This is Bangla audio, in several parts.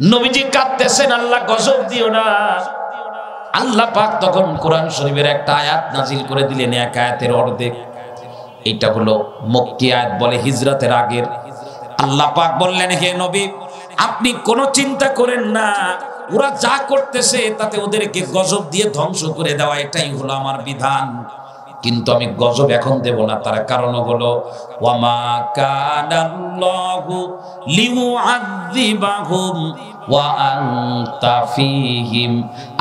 নবীজি কাঁদতেছেন, আল্লাহ গজব দিও না। আল্লাহ পাক তখন কোরআন শরীফের একটা আয়াত নাজিল করে দিলেন, এক আয়াতের অর্ধেক। এটা হলো মক্কি আয়াত বলে হিজরতের আগের। আল্লাহ পাক বললেন, হে নবী, আপনি কোনো চিন্তা করেন না। ওরা যা করতেছে তাতে ওদেরকে গজব দিয়ে ধ্বংস করে দেওয়া, এটাই হলো আমার বিধান। কিন্তু আমি গজব এখন দেব না। তার কারণ হলো, ওয়ামা ওয়া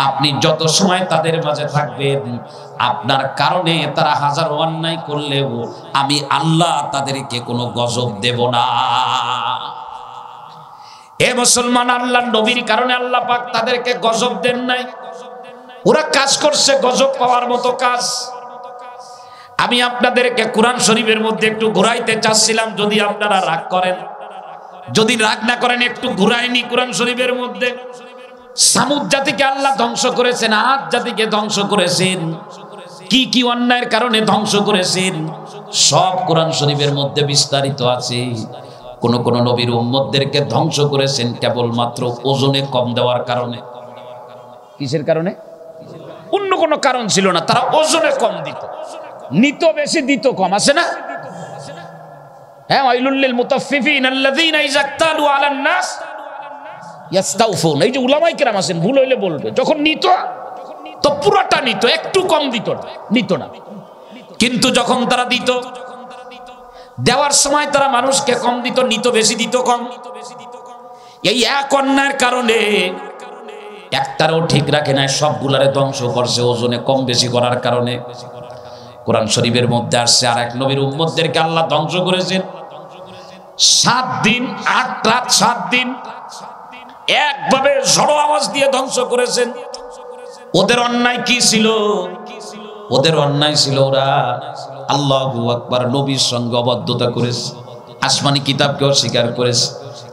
আপনি যত সময় তাদের মাঝে থাকবেন, আপনার কারণে তারা হাজার অন্যায় করলেও আমি আল্লাহ তাদেরকে কোনো গজব দেব না। এ মুসলমান আল্লাহ নবীর কারণে আল্লাহ পাক তাদেরকে গজব দেন নাই। ওরা কাজ করছে, গজব পাওয়ার মতো কাজ। আমি আপনাদেরকে কোরআন শরীফের মধ্যে একটু ঘুরাইতে চাচ্ছিলাম, যদি আপনারা রাগ করেন। যদি রাগ না করেন, একটু ঘুরাইনি কোরআন শরীফের মধ্যে। সামুদ জাতিকে আল্লাহ ধ্বংস করেছেন আদ জাতিকে ধ্বংস করেছেন। কি কি অন্যায়ের কারণে ধ্বংস করেছেন, সব কোরআন শরীফের মধ্যে বিস্তারিত আছে। কোন কোন নবীর উম্মতদেরকে ধ্বংস করেছেন কেবলমাত্র ওজনে কম দেওয়ার কারণে। কিসের কারণে? অন্য কোনো কারণ ছিল না, তারা ওজনে কম দিত। নিত বেশি, দিত কম, আছে না? হ্যাঁ এই যে আছেন, ভুল বলবে। যখন নিত একটু কম নিত না। কিন্তু যখন তারা দিত, দেওয়ার সময় তারা মানুষকে কম দিত, নিত বেশি, দিত কম। এই এক অন্যায়ের কারণে একটারও ঠিক রাখে নাই, সবগুলারে ধ্বংস করছে ওজনে কম বেশি করার কারণে। কোরআন শরীফের মধ্যে আসছে আর এক নবীর উম্মতদেরকে আল্লাহ ধ্বংস করেছেন। সাত দিন, আট রাত, সাত দিন, একভাবে ঝড়ো আওয়াজ দিয়ে ধ্বংস করেছেন। ওদের অন্যায় কি ছিল? ওদের অন্যায় ছিল ওরা আল্লাহ আকবার নবীর সঙ্গে অবদ্ধতা করেছে, আসমানি কিতাবকেও স্বীকার করেছে।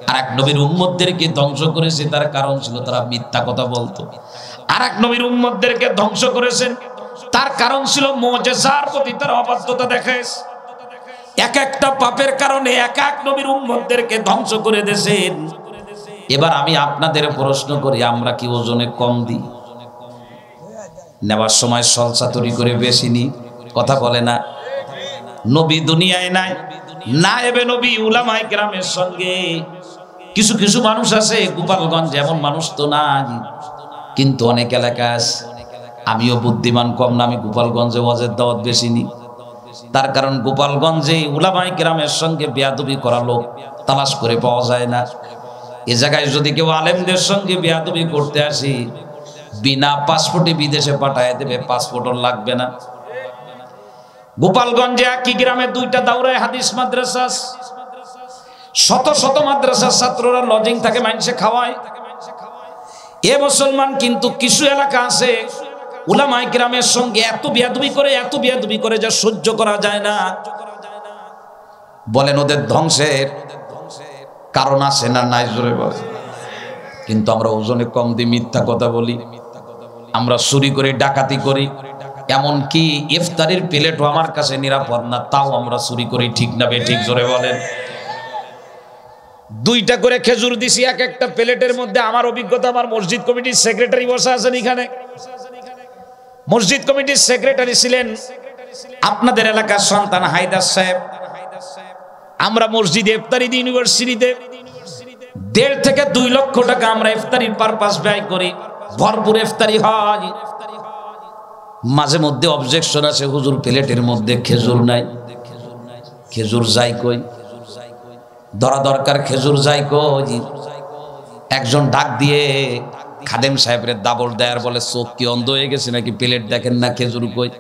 আর এক নবীর উম্মতদেরকে ধ্বংস করেছে, তার কারণ ছিল তারা মিথ্যা কথা বলতো। আর এক নবীর উম্মতদেরকে ধ্বংস করেছেন তার কারণ ছিল মোজেজার প্রতি তার অবাধ্যতা দেখাইছে এক একটা পাপের কারণে এক এক নবীর উম্মতদেরকে ধ্বংস করে দেশেন এবার আমি আপনাদের প্রশ্ন করি, আমরা কি ওজনে কম দিই? নেওয়ার সময় সলসা তৈরি করে বেশি নি, কথা বলে না। নবী দুনিয়ায় নাই, না এবে নবী উলামাই গ্রামের সঙ্গে। কিছু কিছু মানুষ আছে, গোপালগঞ্জ এমন মানুষ তো নাই, কিন্তু অনেক এলাকা আছে। আমিও বুদ্ধিমান কম না, আমি গোপালগঞ্জে ওয়াজের দাওয়াত বেশি নি। তার কারণ গোপালগঞ্জে উলামাই গ্রামের সঙ্গে বেয়াদবি করা লোক তালাশ করে পাওয়া যায় না। এ জায়গায় যদি কেউ আলেমদের সঙ্গে বেয়াদবি করতে আসি, বিনা পাসপোর্টে বিদেশে পাঠায় দেবে, পাসপোর্টও লাগবে না। গোপালগঞ্জে একই গ্রামে দুইটা দাউরায় হাদিস মাদ্রাসা শত শত মাদ্রাসার ছাত্ররা লজিং থাকে মানুষে খাওয়ায়। এ মুসলমান কিন্তু কিছু এলাকা আছে উলামাই গ্রামের সঙ্গে এত বিয়াদবি করে, এত বিয়াদবি করে যা সহ্য করা যায় না। বলেন ওদের ধ্বংসের কারণ আছে না নাই জোরে কিন্তু আমরা ওজনে কম দিয়ে মিথ্যা কথা বলি। আমরা চুরি করে, ডাকাতি করি। এমন কি ইফতারির প্লেটও আমার কাছে নিরাপদ না, তাও আমরা চুরি করি, ঠিক না বে, ঠিক জোরে বলেন। দুইটা করে খেজুর দিছি, এক একটা প্লেটের মধ্যে। আমার অভিজ্ঞতা, আমার মসজিদ কমিটির সেক্রেটারি বসে আছেন এখানে। মসজিদ কমিটির সেক্রেটারি ছিলেন আপনাদের এলাকার সন্তান হায়দার সাহেব। আমরা মসজিদে ইফতারি ইউনিভার্সিটিতে। দেড় থেকে দুই লক্ষ টাকা আমরা ইফতারির পারপাস ব্যয় করি। ভরপুর ইফতারি হয়। মাঝে মধ্যে অবজেকশন আছে হুজুর প্লেটের মধ্যে খেজুর নাই। খেজুর যাই কই? ধরা দরকার খেজুর যাই কই? একজন ডাক দিয়ে খাদেম সাহেবের দাবল দেয়ার বলে, চোখ কি অন্ধ হয়ে গেছে নাকি? প্লেট দেখেন না, খেজুর কই?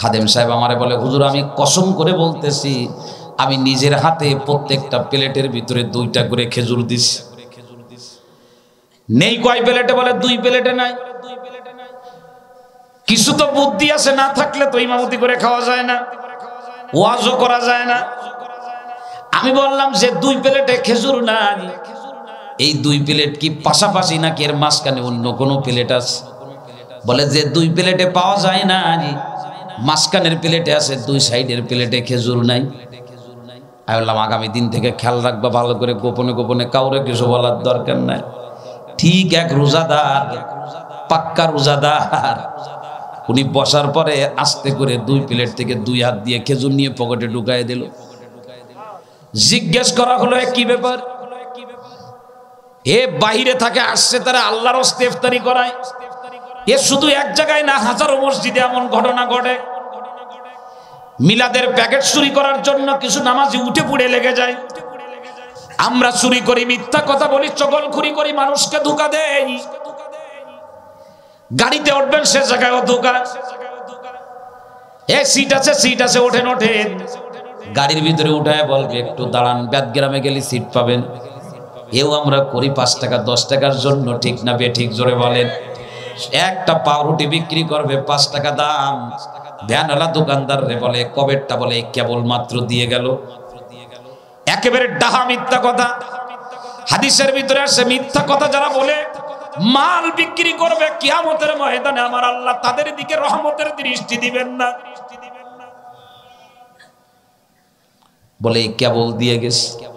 খাদেম সাহেব আমারে বলে, হুজুর, আমি কসম করে বলতেছি, আমি নিজের হাতে প্রত্যেকটা প্লেটের ভিতরে দুইটা করে খেজুর দিছি। নেই কয় প্লেটে বলে, দুই প্লেটে নাই। কিছু তো বুদ্ধি আছে, না থাকলে তো ইমামতি করে খাওয়া যায় না, ওয়াজও করা যায় না। আমি বললাম যে, দুই প্লেটে খেজুর নাই। এই দুই প্লেট কি পাশাপাশি নাকি এর মাঝখানে অন্য কোনো প্লেট আছে? বলে যে দুই প্লেটে পাওয়া যায় না মাঝখানের প্লেটে আছে, দুই সাইডের প্লেটে খেজুর নাই। আমি বললাম, আগামী দিন থেকে খেয়াল রাখবা, ভালো করে গোপনে গোপনে কাউরে কিছু বলার দরকার নাই। ঠিক এক রোজাদার, পাক্কা রোজাদার, উনি বসার পরে আস্তে করে দুই প্লেট থেকে দুই হাত দিয়ে খেজুর নিয়ে পকেটে ঢুকাই দিল। জিজ্ঞেস করা হলো, "এ কি ব্যাপার? এ বাহিরে থাকে, আসছে তারা আল্লাহর ইফতারি করায়। এ শুধু এক জায়গায় না, হাজারো মসজিদে এমন ঘটনা ঘটে। মিলাদের প্যাকেট চুরি করার জন্য কিছু নামাজি উঠে পুড়ে লেগে যায়। আমরা চুরি করি মিথ্যা কথা বলি, চগলখুরি করি, মানুষকে ধোকা দেই। গাড়িতে উঠবেন, সে জায়গায়ও ধোকা এ সিট আছে সিট আছে, ওঠেন ওঠেন। গাড়ির ভিতরে উঠায় বলবে, একটু দাঁড়ান ব্যাদগ্রামে গেলে সিট পাবেন। এও আমরা করি পাঁচ টাকা, দশ টাকার জন্য, ঠিক না বে, ঠিক জোরে বলেন। একটা পাউরুটি বিক্রি করবে পাঁচ টাকা দাম। ভ্যানওয়ালা দোকানদার রে বলে, কবেরটা বলে, কেবল মাত্র দিয়ে গেল। একেবারে ডাহা মিথ্যা কথা। হাদিসের ভিতরে আসে মিথ্যা কথা যারা বলে, মাল বিক্রি করবে কিয়ামতের ময়দানে, আমার আল্লাহ তাদের দিকে রহমতের দৃষ্টি দিবেন না। বলে, কেবল দিয়ে গেছে।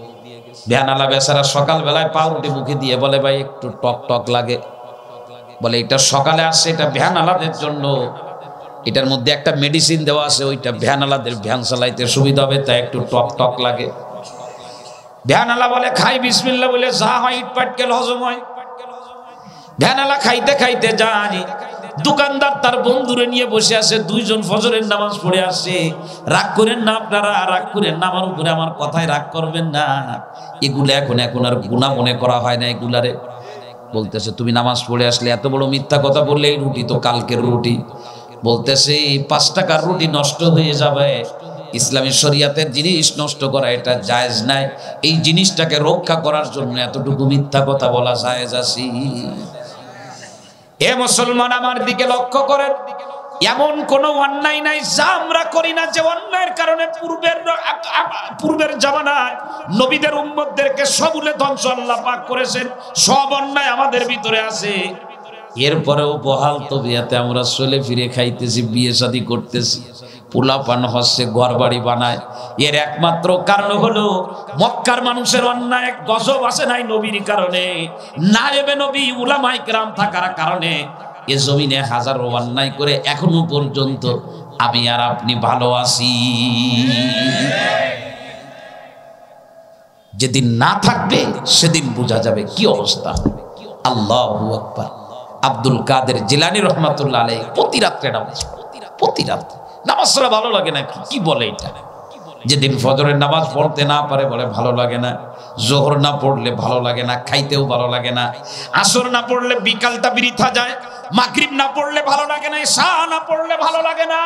ভ্যানালা বেচারা সকালবেলায় পাউরুটি মুখে দিয়ে বলে, ভাই, একটু টক টক লাগে। বলে, এটা সকালে আসছে এটা ভ্যানালাদের জন্য। এটার মধ্যে একটা মেডিসিন দেওয়া আছে, ওইটা ভ্যানালাদের ভ্যান চালাইতে সুবিধা হবে, তাই একটু টক টক লাগে। ভ্যানালা বলে, খাই বিসমিল্লা বলে, যা হয়, ইট পাটকেল হজম হয়। ভ্যানালা খাইতে খাইতে জানি দোকানদার তার বন্ধুরে নিয়ে বসে আছে দুইজন ফজরের নামাজ পড়ে আসছে রাগ করেন না আপনারা, রাগ করেন না, আমার উপরে আমার কথায় রাগ করবেন না। এগুলো এখন এখন আর গুণা মনে করা হয় না এগুলারে। বলতেছে, তুমি নামাজ পড়ে আসলে এত বড় মিথ্যা কথা বললে, এই রুটি তো কালকের রুটি। বলতেছে, এই পাঁচ টাকার রুটি নষ্ট হয়ে যাবে। ইসলামী শরিয়াতের জিনিস নষ্ট করা এটা জায়েজ নাই। এই জিনিসটাকে রক্ষা করার জন্য এতটুকু মিথ্যা কথা বলা জায়েজ আছে। এ মুসলমান আমার দিকে লক্ষ্য করেন। এমন কোন অন্যায় নাই, যা আমরা করি না, যে অন্যায়ের কারণে পূর্বের পূর্বের জামানায় নবীদের উম্মতদেরকে সবুলে ধ্বংস আল্লাহ পাক করেছেন। সব অন্যায় আমাদের ভিতরে আছে। এরপরেও বহাল তবিয়াতে আমরা চলে ফিরে খাইতেছি, বিয়ে শাদী করতেছি। পোলা পান হচ্ছে ঘর বাড়ি বানায়। এর একমাত্র কারণ হলো, মক্কার মানুষের অন্যায় গজব আসে নাই নবীর কারণে না এবে নবী উলামাই কেরাম থাকার কারণে। এ জমিনে হাজারো অন্যায় করে এখনও পর্যন্ত আমি আর আপনি ভালো আছি। যেদিন না থাকবে, সেদিন বোঝা যাবে কি অবস্থা। আল্লাহ আকবার। আব্দুল কাদের জিলানি রহমাতুল্লাহ আলাই প্রতি রাত্রে নামাজ প্রতি রাত্রে পড়া ভালো লাগে না কি বলে এটা? যেদিন ফজরের নামাজ পড়তে না পারে, বলে ভালো লাগে না। জোহর না পড়লে ভালো লাগে না, খাইতেও ভালো লাগে না। আসর না পড়লে বিকালটা বৃথা যায়। মাগরিব না পড়লে ভালো লাগে না। শাহ না পড়লে ভালো লাগে না।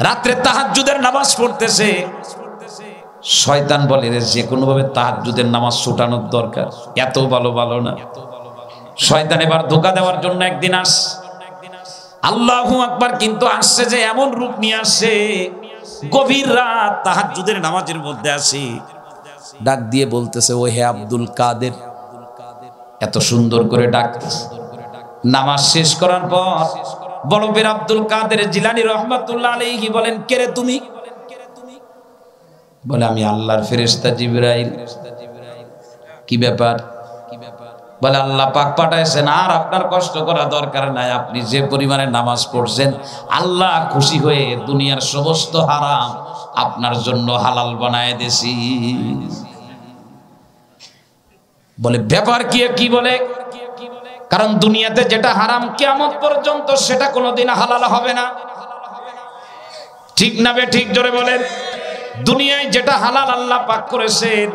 রাত্রে তাহাজ্জুদের নামাজ পড়তেছে। শয়তান বলে রে যে কোনো ভাবে তাহাজ্জুদের নামাজ ছুটানোর দরকার। এত ভালো ভালো না। শয়তান এবার ধোকা দেওয়ার জন্য একদিন আস। আল্লাহু আকবার কিন্তু আসছে যে এমন রূপ নিয়ে আসছে গভীর রাত তাহাজ্জুদের নামাজের মধ্যে আসি। ডাক দিয়ে বলতেছে ও হে আব্দুল কাদের, এত সুন্দর করে ডাকতেছে নামাজ শেষ করার পর বড় বীর আব্দুল কাদের জিলানি রহমাতুল্লাহ আলাইহি বলেন কেরে তুমি? বলে, আমি আল্লাহর ফেরেশতা জিবরাইল। কি ব্যাপার? বলে, আল্লাহ পাক পাঠাইছেন, আর আপনার কষ্ট করা দরকার নাই। আপনি যে পরিমাণে নামাজ পড়ছেন, আল্লাহ খুশি হয়ে দুনিয়ার সমস্ত হারাম আপনার জন্য হালাল বানায় দিছি বলে, ব্যাপার কি কি বলে? কারণ দুনিয়াতে যেটা হারাম কিয়ামত পর্যন্ত সেটা কোনোদিন হালাল হবে না। ঠিক না বে, ঠিক জোরে বলেন। দুনিয়ায় যেটা হালাল আল্লাহ পাক করেছেন,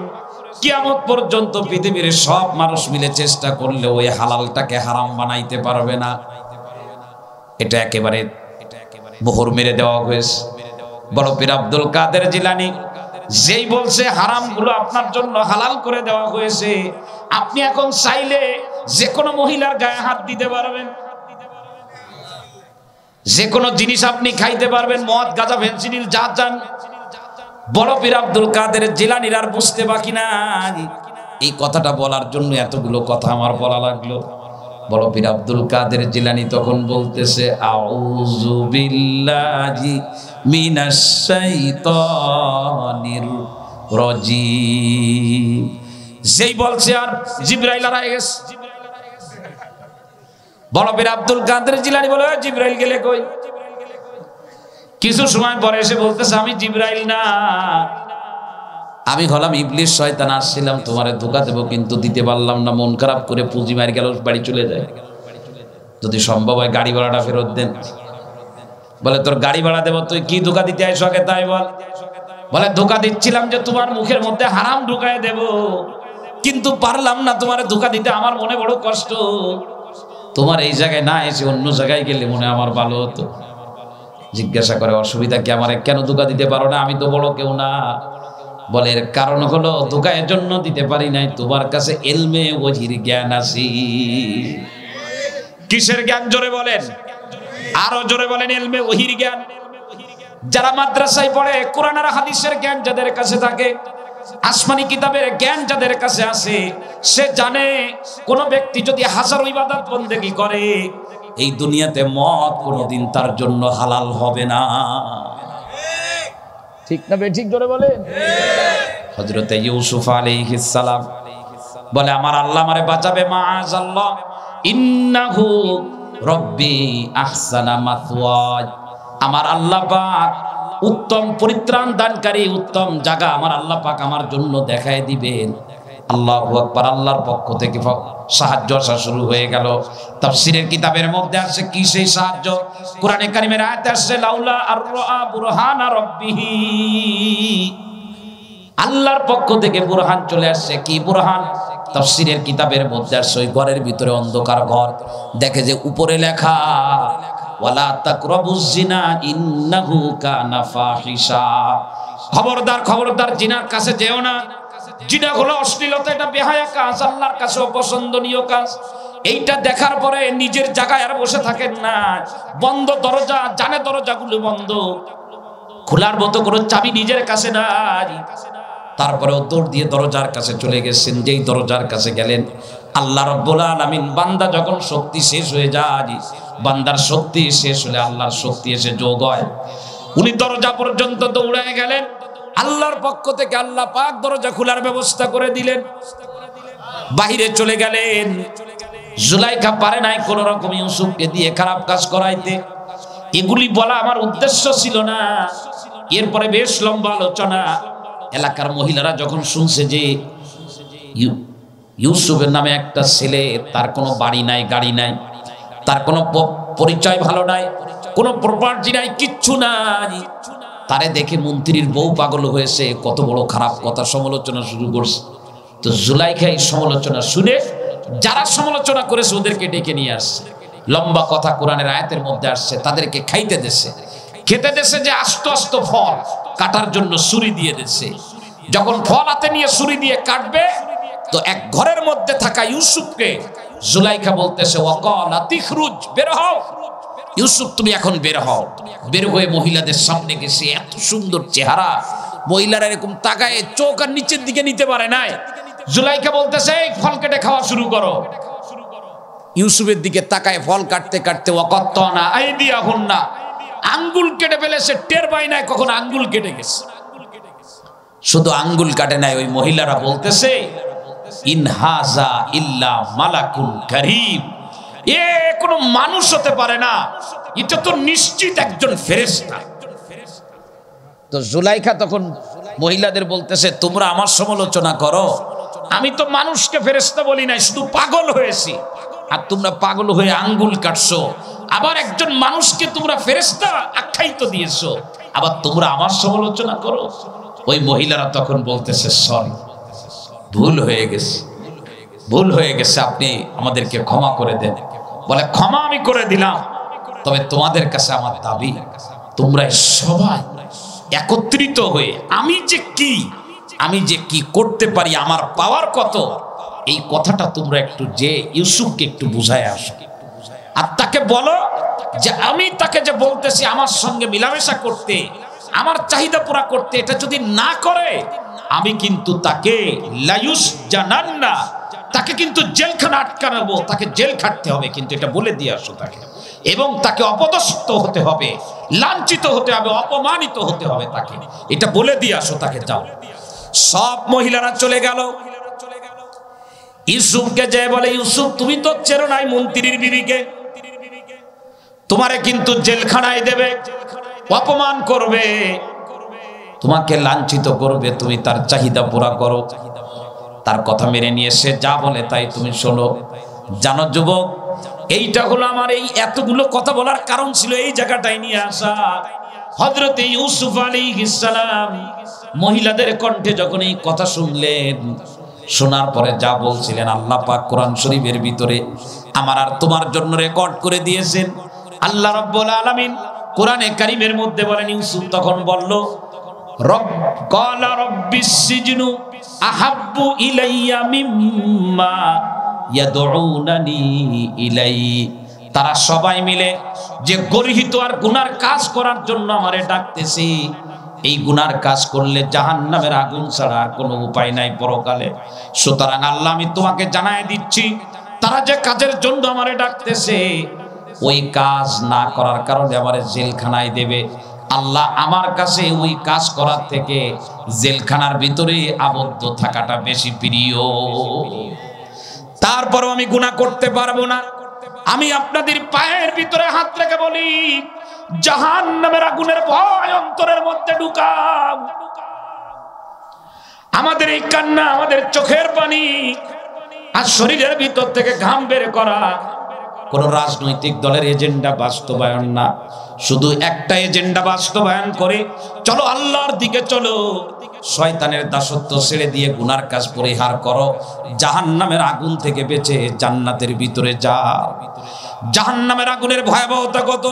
কিয়ামত পর্যন্ত পৃথিবীর সব মানুষ মিলে চেষ্টা করলে ওই হালালটাকে হারাম বানাইতে পারবে না। এটা একেবারে মোহর মেরে দেওয়া হয়েছে। বড় পীর আব্দুল কাদের জিলানি যেই বলছে, হারামগুলো আপনার জন্য হালাল করে দেওয়া হয়েছে। আপনি এখন চাইলে যে কোনো মহিলার গায়ে হাত দিতে পারবেন। যে কোনো জিনিস আপনি খাইতে পারবেন। মদ, গাঁজা ভেন্সিনিল যা যান বড় পীর আব্দুল কাদের জিলানির আর বুঝতে বাকি নাই। এই কথাটা বলার জন্য এতগুলো কথা আমার বলা লাগল। বড় পীর আব্দুল কাদের জিলানি তখন বলতেছে, আউযু বিল্লাহি মিনাশ শাইতানির রাজিম। যেই বলছে আর জিব্রাইল আর গেছে বড় পীর আব্দুল কাদের জিলানি বলে "ওই জিব্রাইল গেলে কই? কিছু সময় পরে এসে বলতেছে, আমি জিব্রাইল না। আমি হলাম ইবলিশ শয়তান, আসছিলাম তোমারে ধোকা দেবো, কিন্তু দিতে পারলাম না, মন খারাপ করে পুঁজি মার গেল, বাড়ি চলে যায়। যদি সম্ভব হয় গাড়ি ভাড়াটা ফেরত দেন। বলে, তোর গাড়ি ভাড়া দেবো, তুই কি ধোকা দিতে আইস আগে তাই বল। বলে, ধোকা দিচ্ছিলাম যে তোমার মুখের মধ্যে হারাম ঢুকায় দেব, কিন্তু পারলাম না তোমার ধোকা দিতে, আমার মনে বড় কষ্ট। তোমার এই জায়গায় না এসে অন্য জায়গায় গেলে মনে আমার ভালো হতো। জিজ্ঞাসা করে, অসুবিধা কি আমার কেন ধোকা দিতে পারো না? আমি তো বড় কেউ না। বলে, এর কারণ হলো ধোকা এর জন্য দিতে পারি নাই, তোমার কাছে এলমে ওজির জ্ঞান আসি কিসের জ্ঞান জোরে বলেন? আরও জোরে বলেন, এলমে ওহির জ্ঞান। যারা মাদ্রাসায় পড়ে, কোরআন আর হাদিসের জ্ঞান যাদের কাছে থাকে, আসমানি কিতাবের জ্ঞান যাদের কাছে আছে, সে জানে, কোন ব্যক্তি যদি হাজারো ইবাদত বন্দেগী করে এই দুনিয়াতে মত কোনোদিন তার জন্য হালাল হবে না। ঠিক না ঠিক জোরে বলেন? হযরতে ইউসুফ আলাইহিস সালাম বলে আমার আল্লাহ আমারে বাঁচাবে মাআযাল্লাহ ইন্নাহু রব্বি আহসানা মাথওয়াজ আমার আল্লাহ পাক উত্তম পরিত্রাণ দানকারী উত্তম জায়গা আমার আল্লাহ পাক আমার জন্য দেখায় দিবেন। আল্লাহু আকবার, আল্লাহর পক্ষ থেকে সাহায্য আসা শুরু হয়ে গেল। তাফসীরের কিতাবের মধ্যে আছে কি সেই সাহায্য? কোরআনে কারিমের আয়াতে আসছে, লাউলা আর রাআ বুরহানা রাব্বিহি। আল্লাহর পক্ষ থেকে বুরহান চলে আসছে, কি বুরহান? তাফসীরের কিতাবের মধ্যে আসছে, ওই ঘরের ভিতরে অন্ধকার ঘর। দেখে যে উপরে লেখা, ওয়ালা তাকরাবুজ জিনা ইন্নাহু কানা ফাহিশা। খবরদার খবরদার, জিনার কাছে যেও না। জিনা হলো অশ্লীলতা, এটা বেহায়া কাজ, আল্লাহর কাছে অপছন্দনীয় কাজ। এইটা দেখার পরে নিজের জায়গায় আর বসে থাকেন না। বন্ধ দরজা, জানে দরজাগুলো বন্ধ। খোলার মতো কোনো চাবি নিজের কাছে নাই। তারপরে দৌড় দিয়ে দরজার কাছে চলে গেছেন। যেই দরজার কাছে গেলেন, আল্লাহ রব্বুল আলামিন, বান্দা যখন শক্তি শেষ হয়ে যায়, বান্দার শক্তি শেষ হলে আল্লাহর শক্তি এসে যোগ হয়। উনি দরজা পর্যন্ত দৌড়ায় গেলেন। আল্লাহর পক্ষ থেকে আল্লাহ পাক দরজা খোলার ব্যবস্থা করে দিলেন। বাহিরে চলে গেলেন। জুলাইখা পারে নাই কোন রকম ইউসুফকে দিয়ে খারাপ কাজ করাইতে। এগুলি বলা আমার উদ্দেশ্য ছিল না। এরপরে বেশ লম্বা আলোচনা। এলাকার মহিলারা যখন শুনছে যে ইউ- ইউসুফের নামে একটা ছেলে, তার কোনো বাড়ি নাই, গাড়ি নাই, তার কোনো পরিচয় ভালো নাই, কোনো প্রপার্টি নাই, কিচ্ছু নাই। তারে দেখে মন্ত্রীর বউ পাগল হয়েছে, কত বড় খারাপ কথা সমালোচনা শুরু করছে। তো জুলাইখা এই সমালোচনা শুনে যারা সমালোচনা করেছে ওদেরকে ডেকে নিয়ে আসছে। লম্বা কথা কোরআনের আয়াতের মধ্যে আসছে, তাদেরকে খাইতে দেশে খেতে দেশে যে আস্ত আস্ত ফল কাটার জন্য ছুরি দিয়ে দেশে যখন ফল হাতে নিয়ে ছুরি দিয়ে কাটবে, তো এক ঘরের মধ্যে থাকা ইউসুফকে জুলাইখা বলতেছে ওয়াকাল আতিখরুজ বের হও। ইউসুফ, তুমি এখন বের হও। বের হয়ে মহিলাদের সামনে গেছে, এত সুন্দর চেহারা। মহিলারা এরকম তাকায়, চোখ আর নিচের দিকে নিতে পারে নাই। জুলাইকে বলতেছে ফল কেটে খাওয়া শুরু করো। ইউসুফের দিকে তাকায়, ফল কাটতে কাটতে অকত্ত না আই দিয়া হন না আঙ্গুল কেটে ফেলেছে, টের পাই নাই কখন আঙ্গুল কেটে গেছে। শুধু আঙ্গুল কাটে নাই, ওই মহিলারা বলতেছে ইনহাজা ইল্লা মালাকুল করিম। এ কোনো মানুষ হতে পারে না। এটা তো নিশ্চিত একজন ফেরেশতা। তো জুলাইখা তখন মহিলাদের বলতেছে, তোমরা আমার সমালোচনা করো। আমি তো মানুষকে ফেরেশতা বলি নাই, শুধু পাগল হয়েছি। আর তোমরা পাগল হয়ে আঙ্গুল কাটছো। আবার একজন মানুষকে তোমরা ফেরেশতা আখ্যায়িত দিয়েছ। আবার তোমরা আমার সমালোচনা করো? ওই মহিলারা তখন বলতেছে, সরি, ভুল হয়ে গেছে। ভুল হয়ে গেছে, আপনি আমাদেরকে ক্ষমা করে দেন। বলে, ক্ষমা আমি করে দিলাম। তবে তোমাদের কাছে আমার দাবি তোমরা সবাই একত্রিত হয়ে আমি যে কি, আমি যে কি করতে পারি, আমার পাওয়ার কত, এই কথাটা তোমরা একটু যে ইউসুফকে একটু বুঝায় আসো। আর তাকে বলো যে, আমি তাকে যে বলতেছি, আমার সঙ্গে মিলামেশা করতে, আমার চাহিদা পুরা করতে, এটা যদি না করে, আমি কিন্তু তাকে লায়ুস জানান না তাকে কিন্তু জেলখানা আটকানাবো তাকে জেল খাটতে হবে, কিন্তু এটা বলে দিয়ে আসো তাকে। এবং তাকে অপদস্থ হতে হবে, লাঞ্ছিত হতে হবে, অপমানিত হতে হবে তাকে। এটা বলে দিয়ে আসো তাকে, যাও। সব মহিলারা চলে গেল। ইউসুফকে যে বলে, ইউসুফ, তুমি তো চেরো নাই মন্ত্রীর বিবিকে। তোমারে কিন্তু জেলখানায় দেবে, অপমান করবে। তোমাকে লাঞ্ছিত করবে, তুমি তার চাহিদা পুরা করো। তার কথা মেনে নিয়ে সে যা বলে তাই তুমি শোনো। জানো যুবক, এইটা হলো আমার এই এতগুলো কথা বলার কারণ ছিল এই জায়গাটায় নিয়ে আসা। হজরতে ইউসুফ আলী ইসালাম মহিলাদের কণ্ঠে যখন এই কথা শুনলেন, শোনার পরে যা বলছিলেন, আল্লাহ পাক কোরআন শরীফের ভিতরে আমার আর তোমার জন্য রেকর্ড করে দিয়েছেন। আল্লাহ রব্বুল আলামিন কোরআনে কারিমের মধ্যে বলেন, ইউসুফ তখন বলল রব কলা সিজনু আহাব্বু ইলাইয়া মিম্মা ইয়াদউনানি ইলাই। তারা সবাই মিলে যে গর্হিত আর গুনার কাজ করার জন্য আমারে ডাকতেছি, এই গুনার কাজ করলে জাহান্নামের আগুন ছাড়া আর কোনো উপায় নাই পরকালে। সুতরাং আল্লাহ আমি তোমাকে জানায় দিচ্ছি, তারা যে কাজের জন্য আমারে ডাকতেছে, ওই কাজ না করার কারণে আমারে জেলখানায় দেবে। আল্লাহ আমার কাছে ওই কাজ করার থেকে জেলখানার ভিতরে আবদ্ধ থাকাটা বেশি প্রিয়। তারপরও আমি গুনাহ করতে পারব না। আমি আপনাদের পায়ের ভিতরে হাত রেখে বলি জাহান নামের আগুনের ভয় অন্তরের মধ্যে ঢুকাও। আমাদের এই কান্না আমাদের চোখের পানি আর শরীরের ভিতর থেকে ঘাম বের করা। কোন রাজনৈতিক দলের এজেন্ডা বাস্তবায়ন না। শুধু একটা এজেন্ডা বাস্তবায়ন করে, চলো আল্লাহর দিকে চলো। শয়তানের দাসত্ব ছেড়ে দিয়ে গুনার কাজ পরিহার করো। জাহান্নামের আগুন থেকে বেঁচে জান্নাতের ভিতরে যা জাহান্নামের আগুনের ভয়াবহতা কত?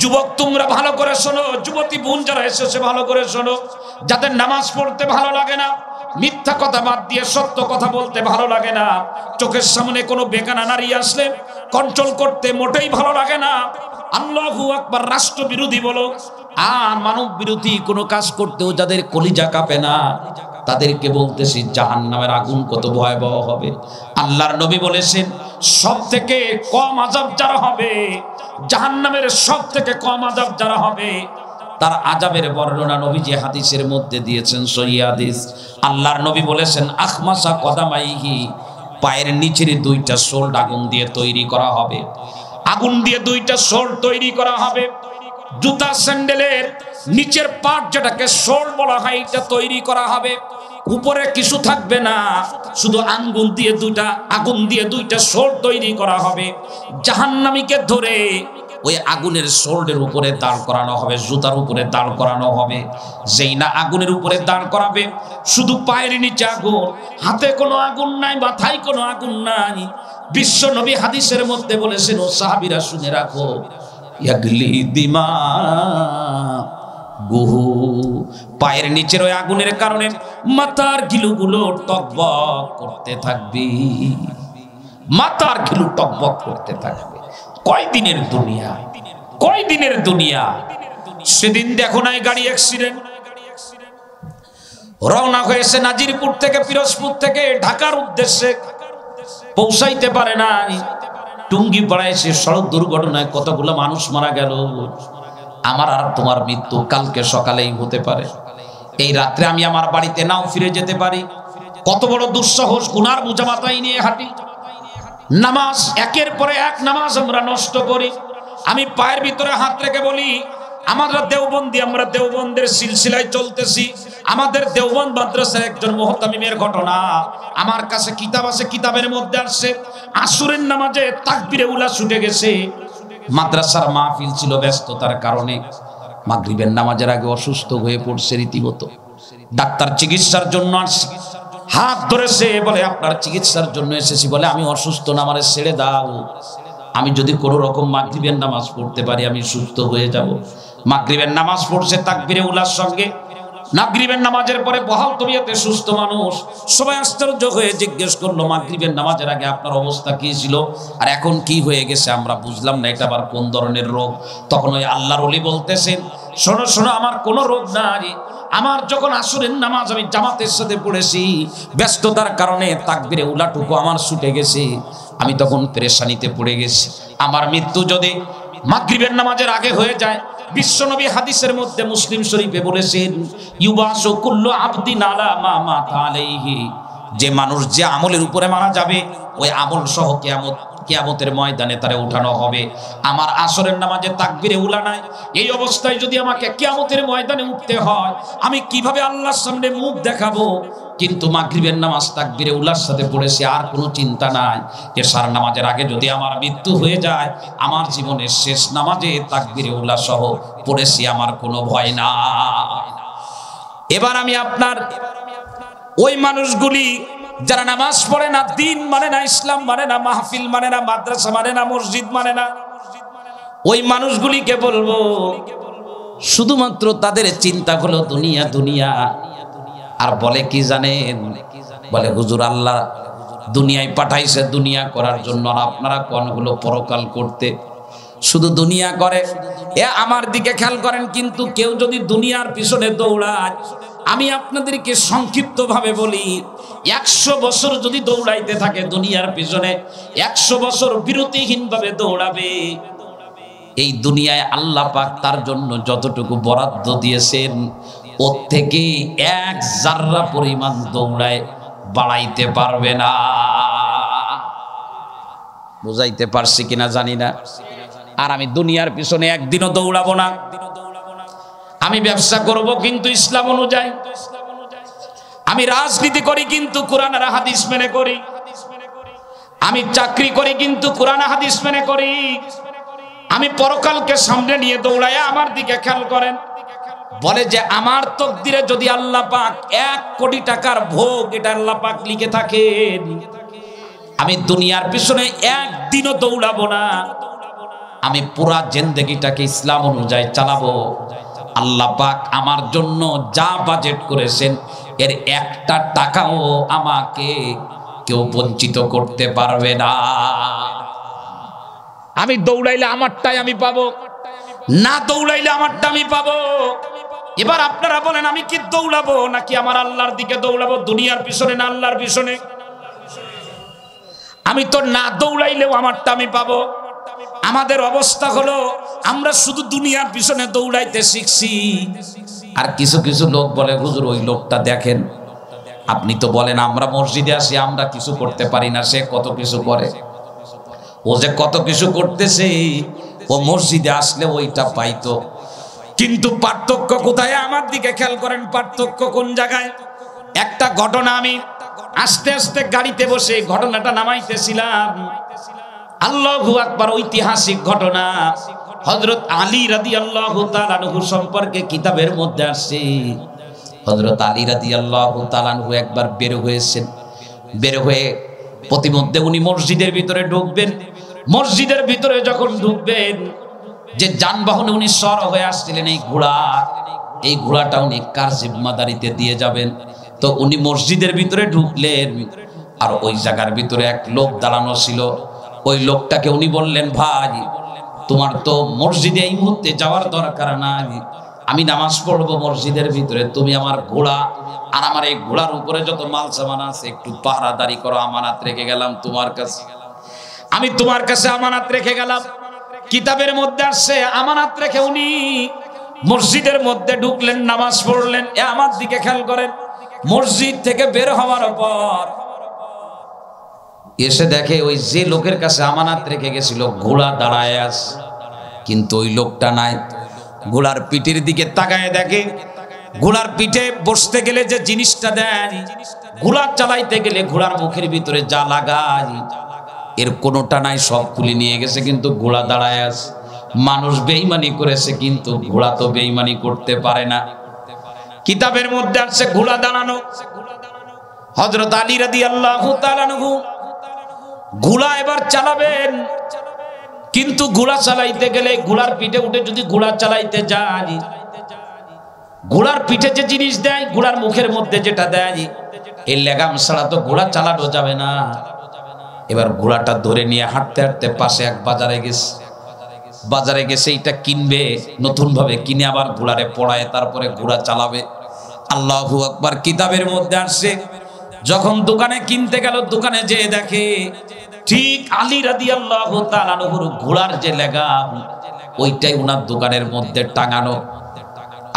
যুবক, তোমরা ভালো করে শোনো। যুবতী বোন যারা এসেছে, ভালো করে শোনো। যাদের নামাজ পড়তে ভালো লাগে না, মিথ্যা কথা বাদ দিয়ে সত্য কথা বলতে ভালো লাগে না। চোখের সামনে কোনো বেকানা নারী আসলে কন্ট্রোল করতে মোটেই ভালো লাগে না। আল্লাহু আকবার রাষ্ট্র বিরোধী বলো। আর মানব বিরোধী কোনো কাজ করতেও যাদের কলিজা কাঁপে না, তাদেরকে বলতেছি জাহান নামের আগুন কত ভয়াবহ হবে। আল্লাহর নবী বলেছেন সব থেকে কম আজাব যারা হবে জাহান নামের সব থেকে কম আজাব যারা হবে, তার আজাবের বর্ণনা নবীজি হাদিসের মধ্যে দিয়েছেন, সহি হাদিস। আল্লাহর নবী বলেছেন, আখমাসা কদামাইহি, পায়ের নিচের দুইটা সোল্ড আগুন দিয়ে তৈরি করা হবে। আগুন দিয়ে দুইটা সোল তৈরি করা হবে। জুতা স্যান্ডেলের নিচের পাট যেটাকে সোল বলা হয়, এটা তৈরি করা হবে। উপরে কিছু থাকবে না, শুধু আঙ্গুল দিয়ে দুইটা, আগুন দিয়ে দুইটা সোল তৈরি করা হবে। জাহান্নামীকে ধরে ওই আগুনের সোল্ডের উপরে দাঁড় করানো হবে, জুতার উপরে দাঁড় করানো হবে। যেই না আগুনের উপরে দাঁড় করাবে, শুধু পায়ের নিচে আগুন, হাতে কোনো আগুন নাই, মাথায় কোনো আগুন নাই। বিশ্ব নবী হাদিসের মধ্যে বলেছেন, ও সাহাবিরা, শুনে রাখো, ইয়াগলি দিমা গুহু। পায়ের নিচের ওই আগুনের কারণে মাথার গিলুগুলো টকবক করতে থাকবে। মাথার গিলু টকবক করতে থাকবে। কয় দিনের দুনিয়া? কয় দিনের দুনিয়া? সেদিন দেখো নাই গাড়ি অ্যাক্সিডেন্ট রওনা হয়েছে নাজিরপুর থেকে, পিরোজপুর থেকে, ঢাকার উদ্দেশ্যে। পৌঁছাইতে পারে নাই। টুঙ্গি পাড়ায় সে সড়ক দুর্ঘটনায় কতগুলো মানুষ মারা গেল। আমার আর তোমার মৃত্যু কালকে সকালেই হতে পারে। এই রাত্রে আমি আমার বাড়িতে নাও ফিরে যেতে পারি। কত বড় দুঃসাহস, গুনার বোঝা মাথায় নিয়ে হাঁটি। নামাজ, একের পরে এক নামাজ আমরা নষ্ট করি। আমি পায়ের ভিতরে হাত রেখে বলি আমরা দেওবন্দি, আমরা দেওবন্দের সিলসিলায় চলতেছি। আমাদের দেওবন্দ মাদ্রাসার একজন মোহতামিমের ঘটনা। আমার কাছে কিতাব আছে, কিতাবের মধ্যে আসছে। আসুরের নামাজে তাকবিরে উলা ছুটে গেছে। মাদ্রাসার মাহফিল ছিল ব্যস্ততার কারণে। মাগরিবের নামাজের আগে অসুস্থ হয়ে পড়ছে রীতিমতো। ডাক্তার চিকিৎসার জন্য আসছে। হাত ধরেছে বলে, আপনার চিকিৎসার জন্য এসেছি। বলে, আমি অসুস্থ না, আমারে ছেড়ে দাও। আমি যদি কোনো রকম মাগরিবের নামাজ পড়তে পারি, আমি সুস্থ হয়ে যাব। মাগরিবের নামাজ পড়ছে তাকবিরে উলার সঙ্গে। মাগরিবের নামাজের পরে বহাল তবিয়াতে সুস্থ মানুষ সবাই আশ্চর্য হয়ে জিজ্ঞেস করল, মাগরিবের নামাজের আগে আপনার অবস্থা কি ছিল? আর এখন কি হয়ে গেছে? আমরা বুঝলাম না, এটা আবার কোন ধরনের রোগ? তখন ওই আল্লাহর অলি বলতেছেন, শোনো শোনো, আমার কোনো রোগ নাই। আমার যখন আসরের নামাজ আমি জামাতের সাথে পড়েছি, ব্যস্ততার কারণে তাকবিরে উলাটুকু আমার ছুটে গেছে। আমি তখন পেরেশানিতে পড়ে গেছি। আমার মৃত্যু যদি মাগরিবের নামাজের আগে হয়ে যায়, বিশ্বনবী হাদিসের মধ্যে মুসলিম শরীফে বলেছেন, ইউবাসু কুল্লু আবদিন আলা মা মাতা আলাইহি। যে মানুষ যে আমলের উপরে মারা যাবে, ওই আমল সহ কেয়ামত কেয়ামতের ময়দানে তারে উঠানো হবে। আমার আসরের নামাজে তাকবিরে উলা নাই। এই অবস্থায় যদি আমাকে কেয়ামতের ময়দানে উঠতে হয়, আমি কীভাবে আল্লাহর সামনে মুখ দেখাবো? কিন্তু মাগরিবের নামাজ তাকবিরে উলার সাথে পড়েছি, আর কোনো চিন্তা নাই। যে সার নামাজের আগে যদি আমার মৃত্যু হয়ে যায়, আমার জীবনের শেষ নামাজে তাকবিরে উল্লাহ সহ পড়েছি, আমার কোনো ভয় না এবার আমি আপনার ওই মানুষগুলি যারা নামাজ পড়ে না, দিন মানে না ইসলাম মানে না, মাহফিল মানে না, মাদ্রাসা মানে না, মসজিদ মানে না। ওই মানুষগুলিকে বলব, শুধুমাত্র তাদের চিন্তা হলো দুনিয়া দুনিয়া। আর বলে কি জানেন? বলে, হুজুর আল্লাহ দুনিয়ায় পাঠাইছে দুনিয়া করার জন্য, আর আপনারা কোনগুলো পরকাল করতে শুধু দুনিয়া করে? এ আমার দিকে খেয়াল করেন, কিন্তু কেউ যদি দুনিয়ার পিছনে দৌড়ায় আমি আপনাদেরকে সংক্ষিপ্ত ভাবে বলি, একশো বছর যদি দৌড়াইতে থাকে দুনিয়ার পিছনে, একশো বছর বিরতিহীন ভাবে দৌড়াবে। এই দুনিয়ায় আল্লাহ পাক তার জন্য যতটুকু বরাদ্দ দিয়েছেন, ওর থেকে এক জাররা পরিমাণ দৌড়ায় বাড়াইতে পারবে না। বুঝাইতে পারছি কিনা জানি না। আর আমি দুনিয়ার পিছনে একদিনও দৌড়াবো না। আমি ব্যবসা করব কিন্তু ইসলাম অনুযায়ী। আমি রাজনীতি করি কিন্তু কোরআন হাদিস মেনে করি। আমি চাকরি করি কিন্তু কোরআন হাদিস মেনে করি। আমি পরকালকে সামনে নিয়ে দৌড়াই আমার দিকে খেয়াল করেন। বলে যে আমার তকদিরে যদি আল্লাহ পাক এক কোটি টাকার ভোগ এটা আল্লাহ পাক লিখে থাকে আমি দুনিয়ার পিছনে একদিনও দৌড়াবো না। আমি পুরা জেন্দেগিটাকে ইসলাম অনুযায়ী চালাবো। আল্লাহ পাক আমার জন্য যা বাজেট করেছেন, এর একটা টাকাও আমাকে কেউ বঞ্চিত করতে পারবে না। আমি দৌড়াইলে আমারটাই আমি পাবো, না দৌড়াইলে আমারটা আমি পাবো। এবার আপনারা বলেন, আমি কি দৌড়াবো নাকি আমার আল্লাহর দিকে দৌড়াবো? দুনিয়ার পিছনে না আল্লাহর পিছনে? আমি তো না দৌড়াইলেও আমারটা আমি পাবো। আমাদের অবস্থা হলো, আমরা শুধু দুনিয়ার পিছনে দৌড়াইতে শিখছি। আর কিছু কিছু লোক বলে, হুজুর, ওই লোকটা দেখেন, আপনি তো বলেন আমরা মসজিদে আসি, আমরা কিছু করতে পারি না, সে কত কিছু করে। ও যে কত কিছু করতেছে, ও মসজিদে আসলে ওইটা পাইতো। কিন্তু পার্থক্য কোথায়? আমার দিকে খেয়াল করেন, পার্থক্য কোন জায়গায়? একটা ঘটনা আমি আস্তে আস্তে গাড়িতে বসে ঘটনাটা নামাইতেছিলাম। আল্লাহু আকবার ঐতিহাসিক ঘটনা। হযরত আলী রাদিয়াল্লাহু তাআলাহু সম্পর্কে কিতাবের মধ্যে আসছে। হযরত আলী রাদিয়াল্লাহু তাআলাহু একবার বের হয়েছেন। বের হয়ে প্রতিমধ্যে উনি মসজিদের ভিতরে ঢুকবেন। মসজিদের ভিতরে যখন ঢুকবেন, যে যানবাহনে উনি সর হয়ে আসছিলেন এই ঘোড়া, এই ঘোড়াটা উনি কার জিম্মাদারিতে দিয়ে যাবেন? তো উনি মসজিদের ভিতরে ঢুকলেন। আর ওই জায়গার ভিতরে এক লোক দাঁড়ানো ছিল। ওই লোকটাকে উনি বললেন, ভাই, তোমার তো মসজিদে এই মুহূর্তে যাওয়ার দরকার নাই। আমি নামাজ পড়ব মসজিদের ভিতরে। তুমি আমার ঘোড়া আর আমার এই ঘোড়ার উপরে যত মাল সামান আছে, একটু পাহারাদারি করো, আমানাত রেখে গেলাম তোমার কাছে। আমি তোমার কাছে আমানাত রেখে গেলাম। কিতাবের মধ্যে আসছে, আমানাত রেখে উনি মসজিদের মধ্যে ঢুকলেন, নামাজ পড়লেন। এ, আমার দিকে খেয়াল করেন, মসজিদ থেকে বের হওয়ার পর এসে দেখে ওই যে লোকের কাছে আমানাত রেখে গেছিল, ঘোড়া দাঁড়ায় আস কিন্তু ওই লোকটা নাই। ঘোড়ার পিঠের দিকে তাকায় দেখে, ঘোড়ার পিঠে বসতে গেলে যে জিনিসটা দেয়, ঘোড়া চালাইতে গেলে ঘোড়ার মুখের ভিতরে যা লাগায়, এর কোনোটা নাই, সব খুলে নিয়ে গেছে, কিন্তু ঘোড়া দাঁড়ায় আছে। মানুষ বেইমানি করেছে, কিন্তু ঘোড়া তো বেইমানি করতে পারে না। কিতাবের মধ্যে আছে ঘোড়া দাঁড়ানো। হজরত আলী রাদি আল্লাহ ঘোড়া এবার চালাবেন। কিন্তু ঘোড়া চালাইতে গেলে ঘোড়ার পিঠে উঠে যদি ঘোড়া চালাইতে যাই ঘোড়ার পিঠে যে জিনিস দেয় ঘোড়ার মুখের মধ্যে যেটা দেয়, এই লেগাম ছাড়া তো ঘোড়া চালানো যাবে না। এবার ঘোড়াটা ধরে নিয়ে হাঁটতে হাঁটতে পাশে এক বাজারে গেছে। বাজারে গেছে, এইটা কিনবে নতুন ভাবে কিনে আবার ঘোড়ারে পড়ায়, তারপরে ঘোড়া চালাবে। আল্লাহু আকবার কিতাবের মধ্যে আসছে যখন দোকানে কিনতে গেল, দোকানে যেয়ে দেখে ঠিক আলী রাদি আল্লাহ ঘোড়ার যে লেগাম ওইটাই ওনার দোকানের মধ্যে টাঙানো।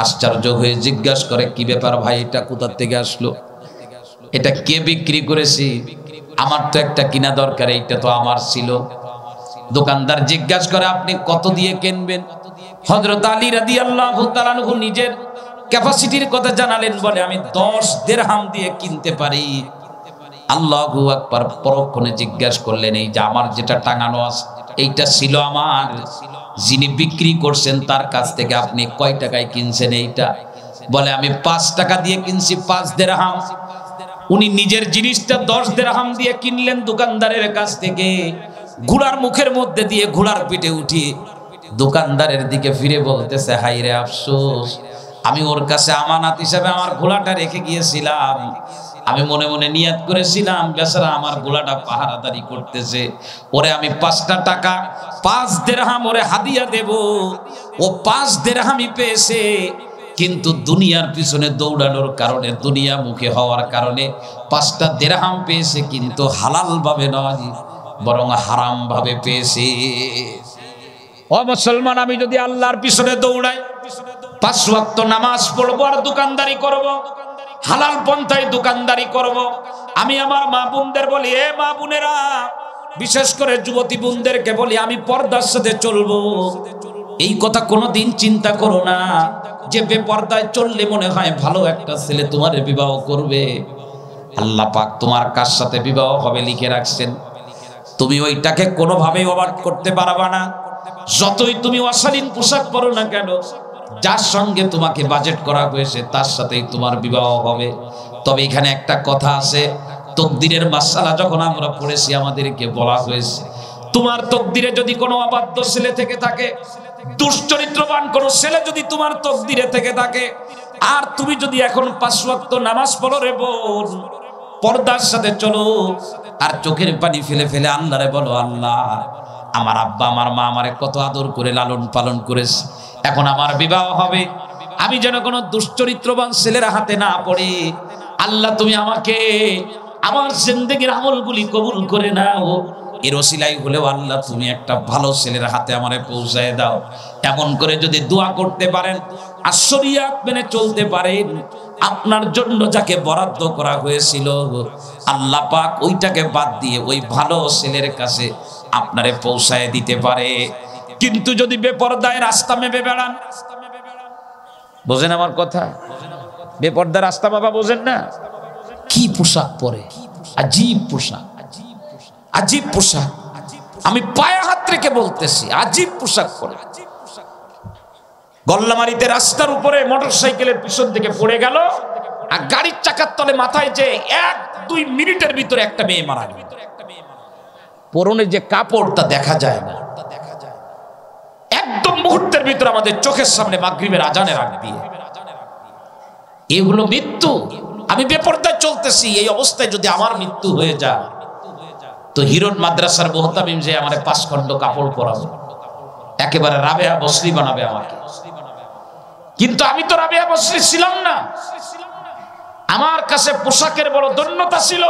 আশ্চর্য হয়ে জিজ্ঞাসা করে, কি ব্যাপার ভাই, এটা কোথার থেকে আসলো? এটা কে বিক্রি করেছি? আমার তো একটা কিনা দরকার, এইটা তো আমার ছিল। দোকানদার জিজ্ঞাসা করে, আপনি কত দিয়ে কিনবেন? হজরত আলী রাদি আল্লাহ নিজের ক্যাপাসিটির কথা জানালেন বলে আমি দশ দেড়হাম দিয়ে কিনতে পারি। আল্লাহু আকবার পরক্ষণে জিজ্ঞাসা করলেন, এই যে আমার যেটা টাঙানো আছে এইটা ছিল আমার। যিনি বিক্রি করছেন তার কাছ থেকে আপনি কয় টাকায় কিনছেন এইটা? বলে, আমি পাঁচ টাকা দিয়ে কিনছি, পাঁচ দেড়হাম। উনি নিজের জিনিসটা দশ দেড়হাম দিয়ে কিনলেন দোকানদারের কাছ থেকে। ঘোড়ার মুখের মধ্যে দিয়ে ঘোড়ার পিঠে উঠিয়ে দোকানদারের দিকে ফিরে বলতেছে হাই রে আফসোস আমি ওর কাছে আমানাত হিসাবে আমার ঘোড়াটা রেখে গিয়েছিলাম। আমি মনে মনে নিয়াত করেছিলাম, বেচারা আমার গোলাটা পাহারাদারি করতেছে। ওরে আমি পাঁচটা টাকা, পাঁচ দেড়হাম ওরে হাদিয়া দেব। ও পাঁচ দেড়হামই পেয়েছে। কিন্তু দুনিয়ার পিছনে দৌড়ানোর কারণে, দুনিয়া মুখে হওয়ার কারণে পাঁচটা দেড়হাম পেয়েছে, কিন্তু হালাল ভাবে নয়, বরং হারাম ভাবে পেয়েছে। ও মুসলমান, আমি যদি আল্লাহর পিছনে দৌড়াই পাঁচ ওয়াক্ত নামাজ পড়ব আর দোকানদারি করব। হালাল পন্থায় দোকানদারি করব। আমি আমার মা বোনদের বলি, এ মা বোনেরা, বিশেষ করে যুবতী বোনদেরকে বলি, আমি পর্দার সাথে চলবো। এই কথা কোনোদিন চিন্তা করো না। যে বেপর্দায় চললে মনে হয় ভালো একটা ছেলে তোমার বিবাহ করবে। আল্লাহ পাক তোমার কার সাথে বিবাহ হবে লিখে রাখছেন। তুমি ওইটাকে কোনোভাবেই অবাক করতে পারবা না। যতই তুমি অশালীন পোশাক পরো না কেন যার সঙ্গে তোমাকে বাজেট করা হয়েছে, তার সাথেই তোমার বিবাহ হবে। তবে এখানে একটা কথা আছে, তকদিরের মাসালা যখন আমরা পড়েছি, আমাদেরকে বলা হয়েছে, তোমার তকদিরে যদি কোনো অবাধ্য ছেলে থেকে থাকে, দুশ্চরিত্রবান কোনো ছেলে যদি তোমার তকদিরে থেকে থাকে, আর তুমি যদি এখন ওয়াক্ত নামাজ পড়ো রে বোন, পর্দার সাথে চলো, আর চোখের পানি ফেলে ফেলে আল্লাহরে বলো, আল্লাহ, আমার আব্বা, আমার মা আমারে কত আদর করে লালন পালন করেছে। এখন আমার বিবাহ হবে। আমি যেন কোনো দুশ্চরিত্রবান ছেলের হাতে না পড়ে। আল্লাহ, তুমি আমাকে আমার জিন্দগির আমলগুলি কবুল করে নাও। এর ওসিলাই হলেও আল্লাহ, তুমি একটা ভালো ছেলের হাতে আমারে পৌঁছায় দাও। এমন করে যদি দোয়া করতে পারেন আশ্বরিয়াত মেনে চলতে পারেন। আপনার জন্য যাকে বরাদ্দ করা হয়েছিল, আল্লাহ পাক ওইটাকে বাদ দিয়ে ওই ভালো ছেলের কাছে আপনারে পৌঁছায় দিতে পারে। কিন্তু যদি বেপরদায় রাস্তা মেপে বেড়ান বোঝেন আমার কথা? বেপর্দা রাস্তা বাবা বোঝেন না? কি পোশাক পরে? আজীব পোশাক। আজীব পোশাক। আমি পায়ে হাত রেখে বলতেছি, আজীব পোশাক পরে। গল্লামারিতে রাস্তার উপরে মোটর সাইকেলের পিছন থেকে পড়ে গেল, আর গাড়ির চাকার তলে মাথায় যে এক, দুই মিনিটের ভিতরে একটা মেয়ে মারা গেল। পরনে যে কাপড়টা দেখা যায় না মুহূর্তের ভিতরে আমাদের চোখের সামনে মাগরিবের আজানের আগ দিয়ে। এগুলো মৃত্যু। আমি বেপরদায় চলতেছি, এই অবস্থায় যদি আমার মৃত্যু হয়ে যায়, তো হিরণ মাদ্রাসার মোহতামিম যে আমার পাঁচ খণ্ড কাপড় পরাবো, একেবারে রাবেয়া বসরি বানাবে আমাকে। কিন্তু আমি তো রাবেয়া বসরি ছিলাম না। আমার কাছে পোশাকের বড় ধন্যতা ছিল।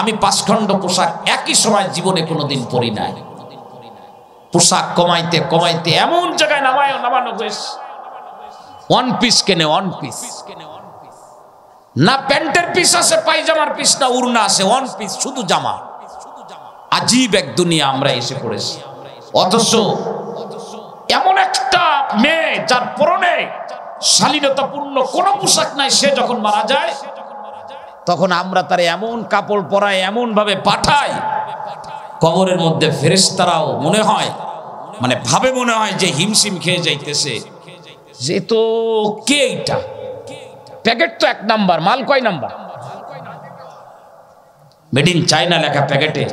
আমি পাঁচ খণ্ড পোশাক একই সময় জীবনে কোনোদিন পরি নাই। পোশাক কমাইতে কমাইতে এমন জায়গায় নামায় নামানো হয়েছে ওয়ান পিস কেনে ওয়ান পিস না প্যান্টের পিস আছে, পায়জামার পিস না উড়না আছে ওয়ান পিস শুধু জামা। আজীব এক দুনিয়া আমরা এসে পড়েছি। অথচ এমন একটা মেয়ে যার পরনে শালীনতাপূর্ণ কোনো পোশাক নাই, সে যখন মারা যায়, তখন আমরা তার এমন কাপড় পরাই এমন ভাবে পাঠাই কবরের মধ্যে ফেরেস্তারাও মনে হয় মানে ভাবে মনে হয় যে হিমশিম খেয়ে যাইতেছে। যে তো কে এইটা? প্যাকেট তো এক নাম্বার, মাল কয় নাম্বার? মেড ইন চায়না লেখা প্যাকেটে,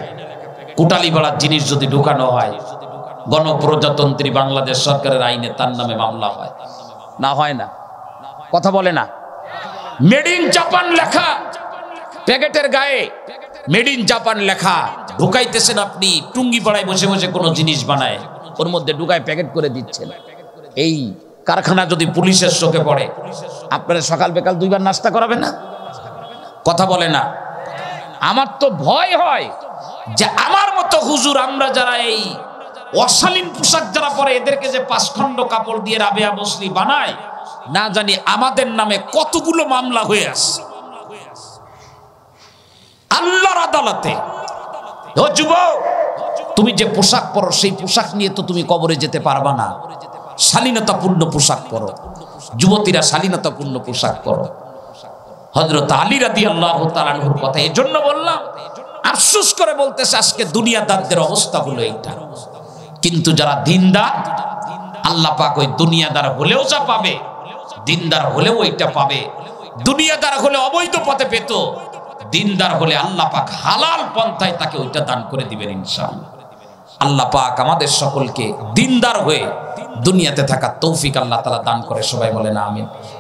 কুটালি বাড়ার জিনিস যদি ঢুকানো হয়, গণপ্রজাতন্ত্রী বাংলাদেশ সরকারের আইনে তার নামে মামলা হয়। না হয় না? কথা বলে না। মেড ইন জাপান লেখা প্যাকেটের গায়ে মেড ইন জাপান লেখা। ঢুকাইতেছেন আপনি, টুঙ্গি পাড়ায় বসে বসে কোনো জিনিস বানায়। ওর মধ্যে ঢুকায় প্যাকেট করে দিচ্ছেন। এই কারখানা যদি পুলিশের চোখে পড়ে, আপনারা সকাল বেকাল দুইবার নাস্তা করাবে না? কথা বলে না। আমার তো ভয় হয় যে আমার মতো হুজুর, আমরা যারা এই অশালীন পোশাক যারা পরে, এদেরকে যে পাঁচখণ্ড কাপড় দিয়ে রাবেয়া বসলি বানায়, না জানি আমাদের নামে কতগুলো মামলা হয়ে আসছে। আল্লাহর আদালতে। ও তুমি যে পোশাক পরো, সেই পোশাক নিয়ে তো তুমি কবরে যেতে পারবা না। শালীনতাপূর্ণ পোশাক পরো। যুবতীরা শালীনতাপূর্ণ পোশাক পরো। হজরত আলী রাদি আল্লাহ তালানহুর কথা এই জন্য বললাম, আফসুস করে বলতেছে, আজকে দুনিয়াদারদের অবস্থা হলো এইটা। কিন্তু যারা দিনদার, আল্লাহ পাক ওই দুনিয়াদার হলেও যা পাবে, দিনদার হলেও ওইটা পাবে। দুনিয়াদার হলে অবৈধ পথে পেত দিনদার হলে আল্লাহ পাক হালাল পন্থায় তাকে ওইটা দান করে দিবেন ইনশাআল্লাহ। আল্লাহ পাক আমাদের সকলকে দিনদার হয়ে দুনিয়াতে থাকা তৌফিক আল্লাহ তালা দান করে সবাই বলেন আমিন।